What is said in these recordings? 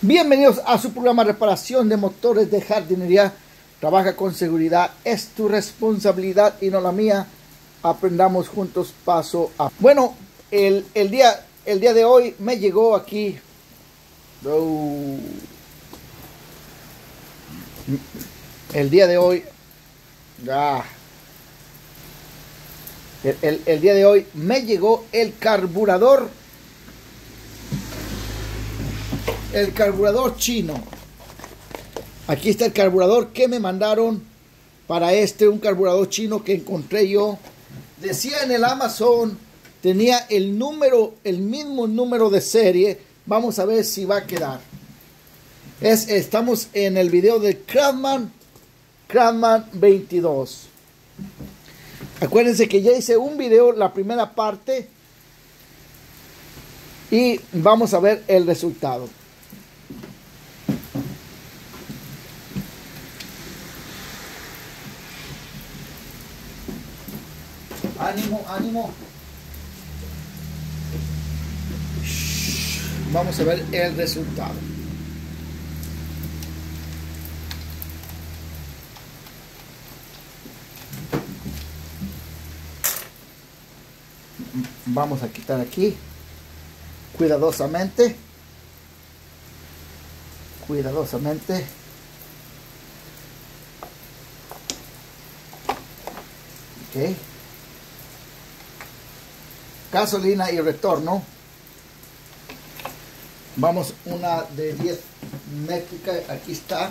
Bienvenidos a su programa Reparación de Motores de Jardinería. Trabaja con seguridad, es tu responsabilidad y no la mía. Aprendamos juntos paso a... Bueno, el, el día, el día de hoy me llegó aquí... El día de hoy... El, el día de hoy me llegó el carburador el carburador chino. Aquí está el carburador que me mandaron para este, un carburador chino que encontré yo. Decía en el Amazon, tenía el número, el mismo número de serie. Vamos a ver si va a quedar. Es, estamos en el video de Craftman, Craftman 22. Acuérdense que ya hice un video, la primera parte, y vamos a ver el resultado. Ánimo, ánimo. Vamos a ver el resultado. Vamos a quitar aquí cuidadosamente. Cuidadosamente. Okay gasolina y retorno. Vamos una de 10 métrica aquí está.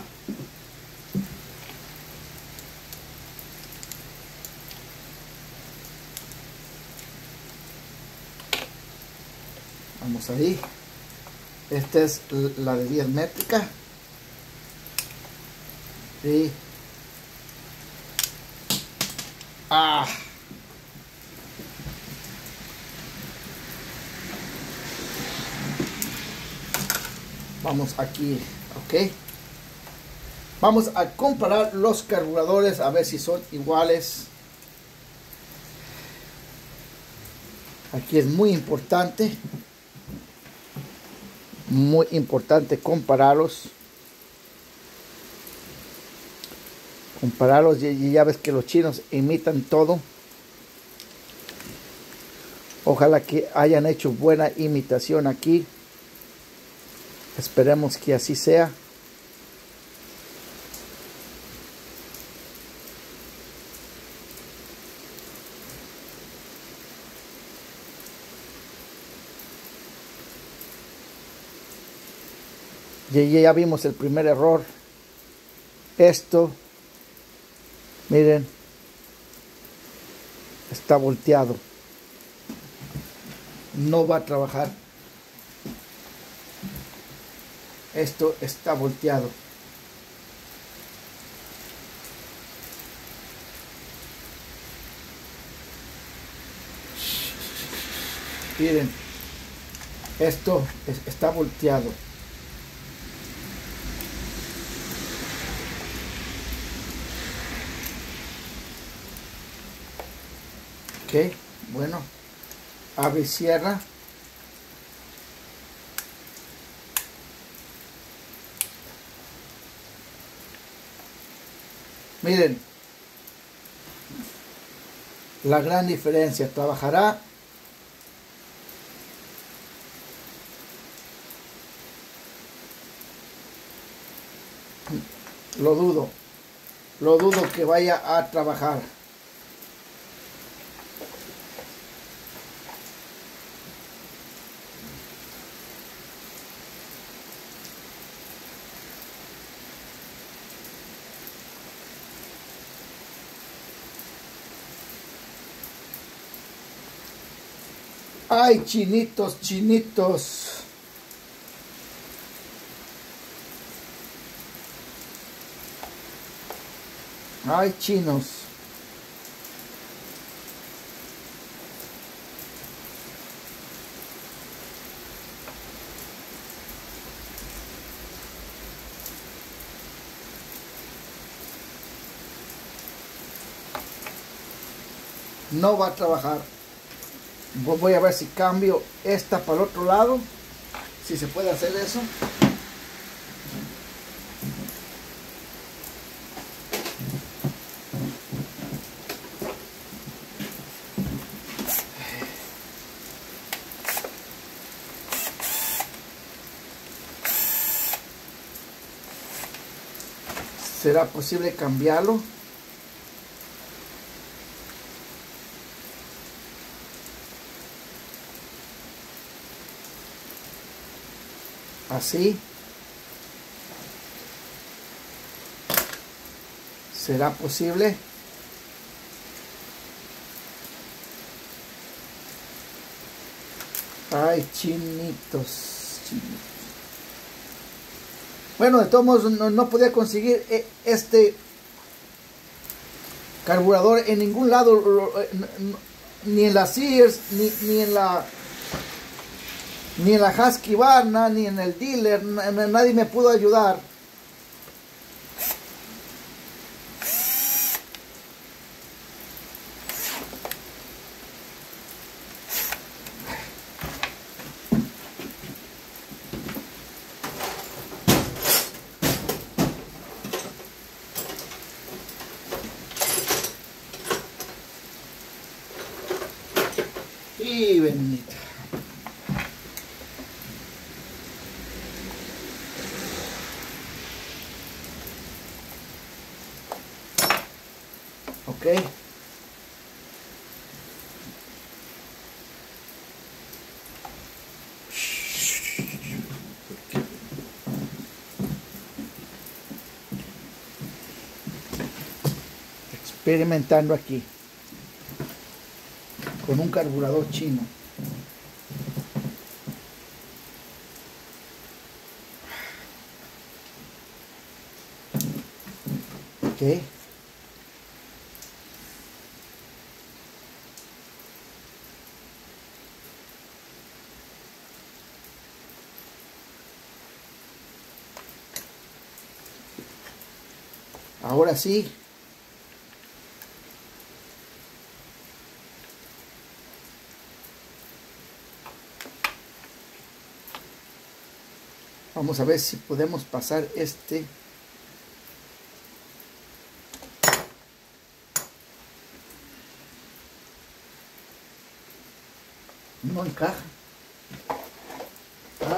Vamos ahí. Esta es la de 10 métrica. Y ah vamos aquí ok. Vamos a comparar los carburadores a ver si son iguales. Aquí es muy importante muy importante compararlos. Compararlos y ya ves que los chinos imitan todo. Ojalá que hayan hecho buena imitación aquí Esperemos que así sea. Y ya vimos el primer error. Esto, miren, está volteado. No va a trabajar esto está volteado. Miren, esto está volteado. Ok, bueno, abre y cierra. Miren, la gran diferencia, trabajará lo dudo, lo dudo que vaya a trabajar. Ay, chinitos, chinitos. Ay, chinos. No va a trabajar voy a ver si cambio esta para el otro lado si se puede hacer eso ¿Será posible cambiarlo? Así. ¿Será posible? Ay, chinitos. Bueno, de todos modos no, podía conseguir eh, este carburador en ningún lado, eh, ni en la Sears, ni, ni en la ni en la Husky Barna, ni en el dealer, nadie me pudo ayudar. Y bendita. Ok. Experimentando aquí con un carburador chino. Ok. Ahora sí, Vamos a ver si podemos pasar este. No encaja.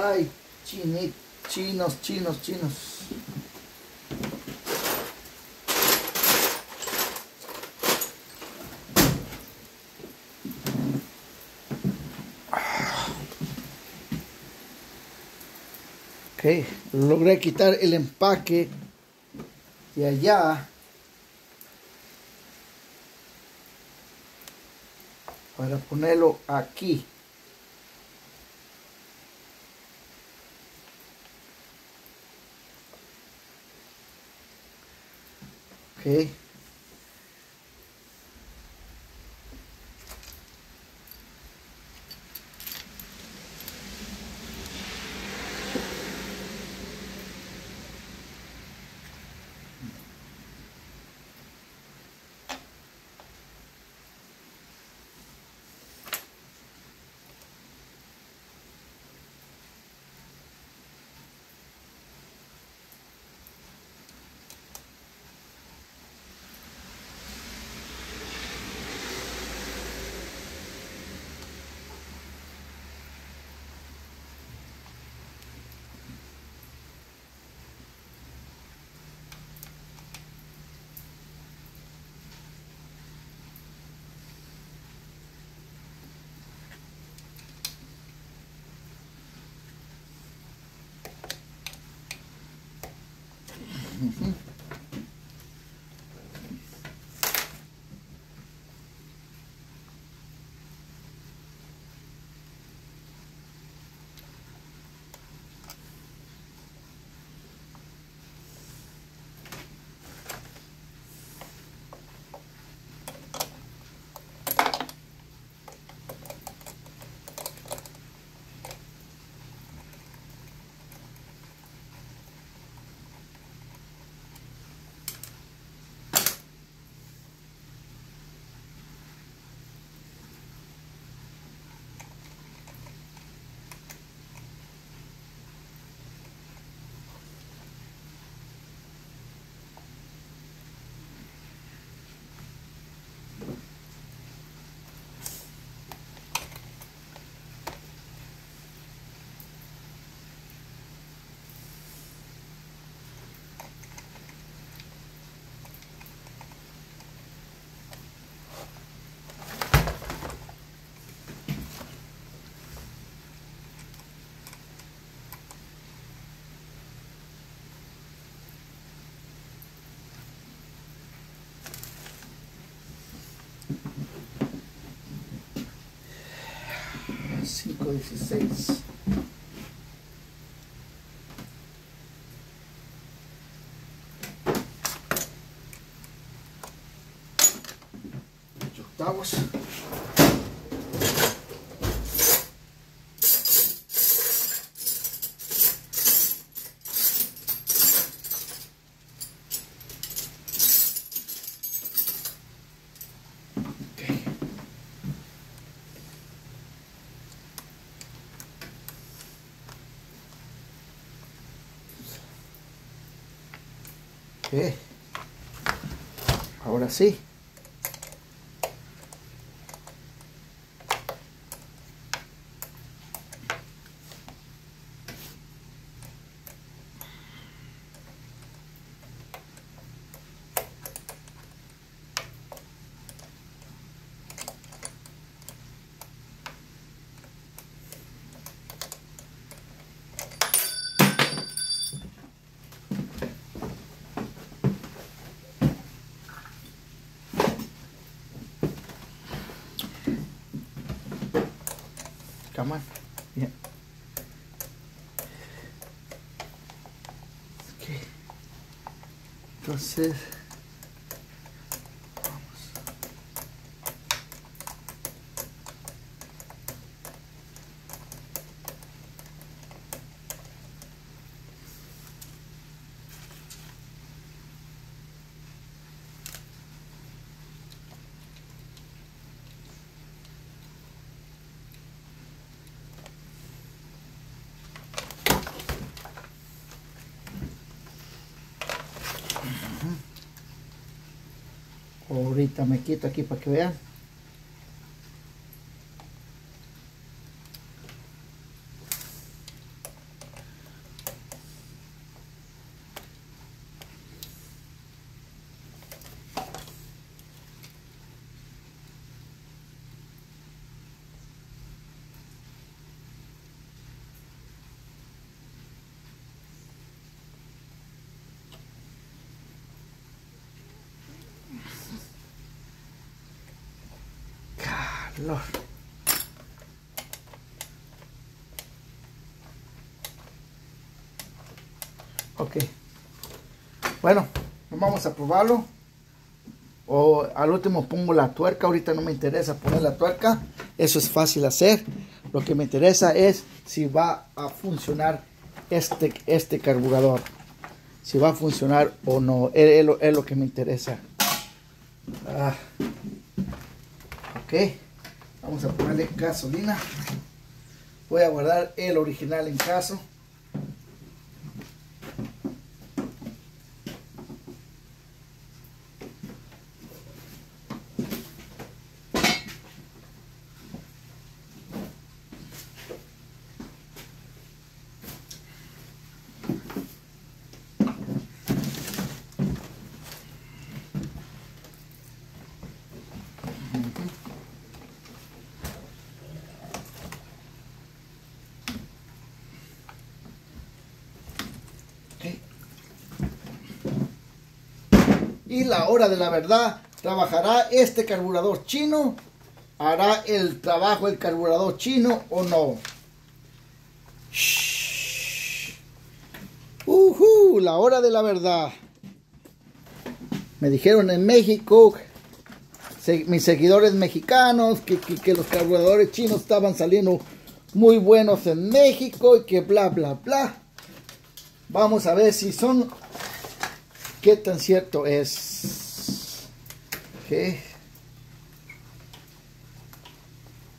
Ay, chinos, chinos, chinos. Logré quitar el empaque de allá para ponerlo aquí. Okay. Mm-hmm. coeficientes. De. Ok. Ahora sí. Yeah. Ok. Entonces. Ahorita me quito aquí para que vean. Ok. Bueno, vamos a probarlo. O al último pongo la tuerca. Ahorita no me interesa poner la tuerca. Eso es fácil hacer. Lo que me interesa es si va a funcionar este, este carburador. Si va a funcionar o no. Es, es lo, es lo que me interesa. Ah. Ok. Vamos a ponerle gasolina. Voy a guardar el original en caso. Y la hora de la verdad trabajará este carburador chino hará el trabajo el carburador chino o no uh la hora de la verdad. Me dijeron en México mis seguidores mexicanos que, que los carburadores chinos estaban saliendo muy buenos en México y que bla bla bla. Vamos a ver si son ¿Qué tan cierto es? que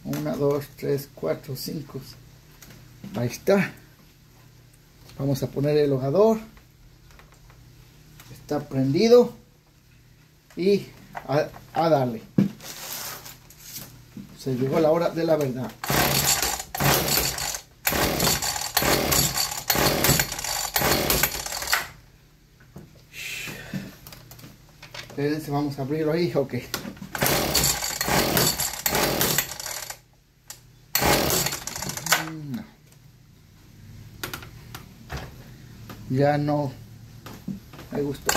1, 2, 3, 4, 5. Ahí está. Vamos a poner el hogador. Está prendido. Y a, a darle. Se llegó la hora de la verdad. Vamos a abrirlo ahí, ok. Ya no me gustó.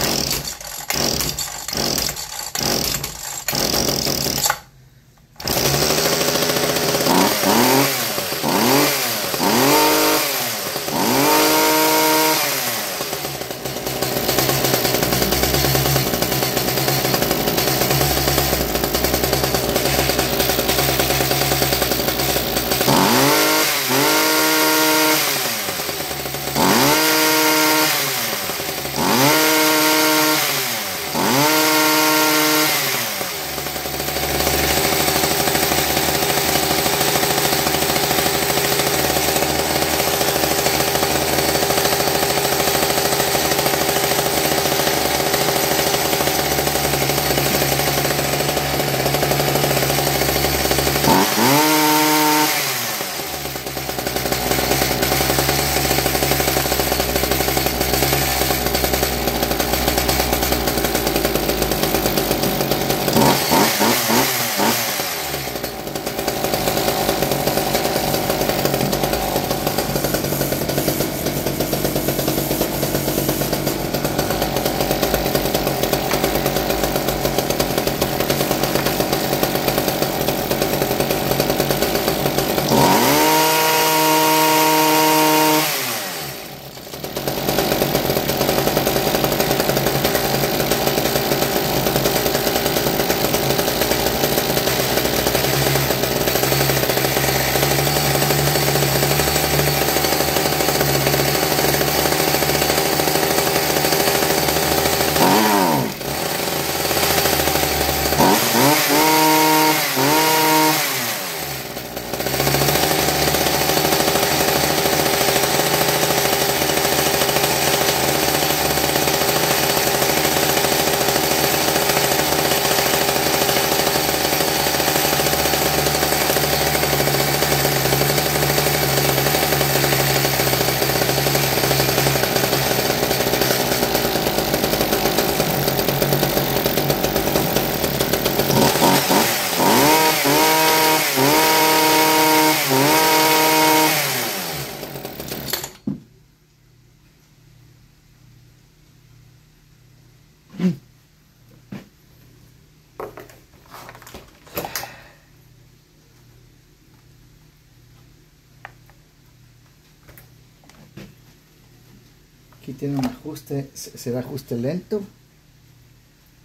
Tiene un ajuste. ¿Será ajuste lento?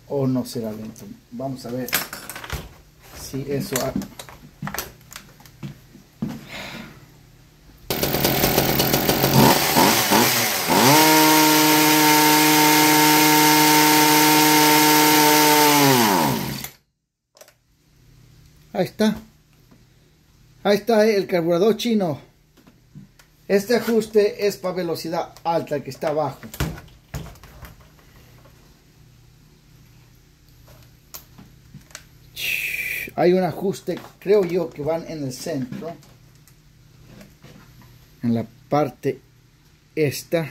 ¿O no será lento? Vamos a ver si eso... Ahí está. Ahí está el carburador chino. Este ajuste es para velocidad alta, que está abajo. Hay un ajuste, creo yo, que van en el centro. En la parte esta.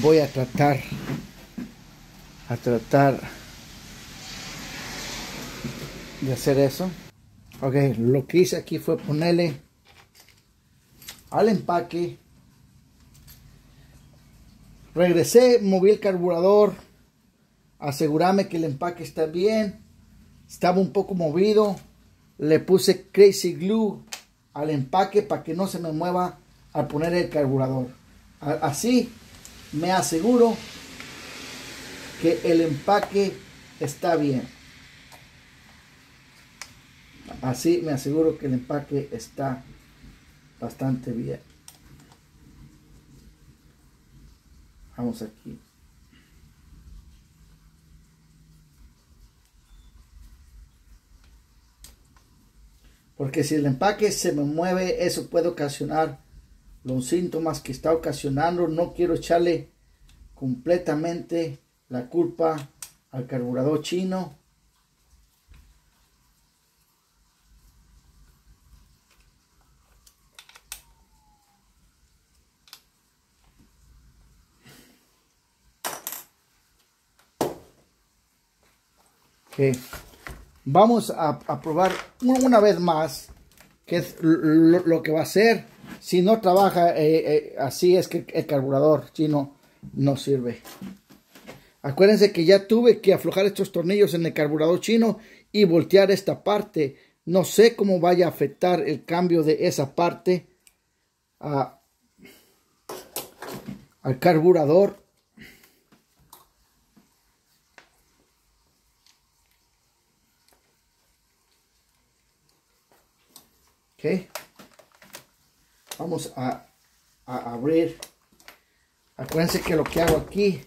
Voy a tratar a tratar de hacer eso. Ok lo que hice aquí fue ponerle al empaque. Regresé moví el carburador. Asegurame que el empaque está bien. Estaba un poco movido. Le puse crazy glue al empaque para que no se me mueva al poner el carburador. Así me aseguro que el empaque está bien. Así me aseguro que el empaque está bastante bien. Vamos aquí. Porque si el empaque se me mueve, eso puede ocasionar los síntomas que está ocasionando. No quiero echarle completamente la culpa al carburador chino. Vamos a, probar una vez más que es lo, que va a hacer. Si no trabaja eh, eh, así es que el carburador chino no sirve. Acuérdense que ya tuve que aflojar estos tornillos en el carburador chino y voltear esta parte. No sé cómo vaya a afectar el cambio de esa parte al carburador. Ok. Vamos a, a abrir. Acuérdense que lo que hago aquí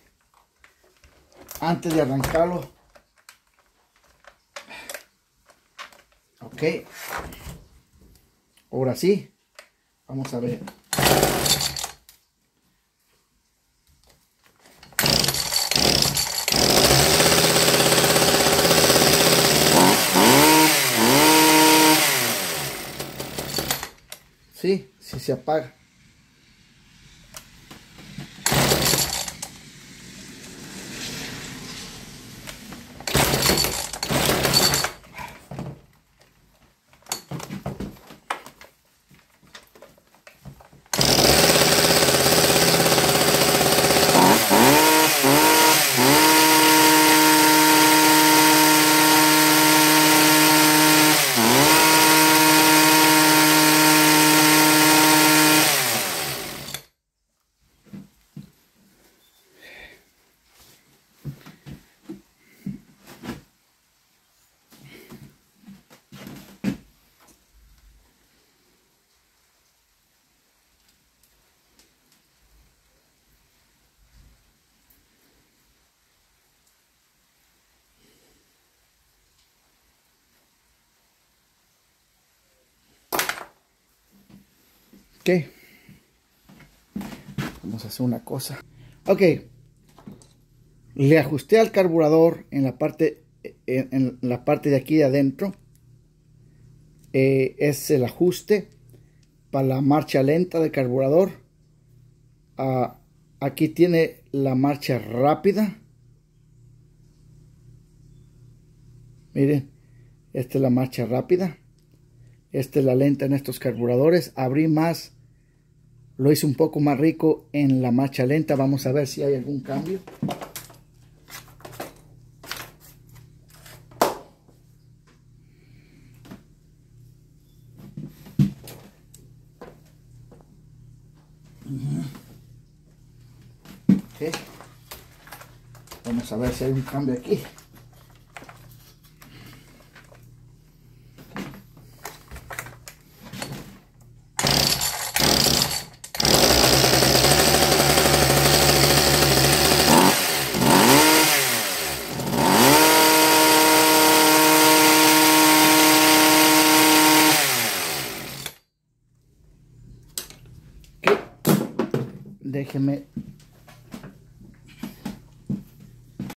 antes de arrancarlo. Ok. Ahora sí. Vamos a ver. Sí se apaga. Vamos a hacer una cosa. Ok. Le ajusté al carburador en la parte, en, la parte de aquí de adentro. Eh, es el ajuste para la marcha lenta del carburador. Ah, aquí tiene la marcha rápida. Miren, esta es la marcha rápida. Esta es la lenta en estos carburadores. Abrí más lo hice un poco más rico en la marcha lenta. Vamos a ver si hay algún cambio. Vamos a ver si hay un cambio aquí.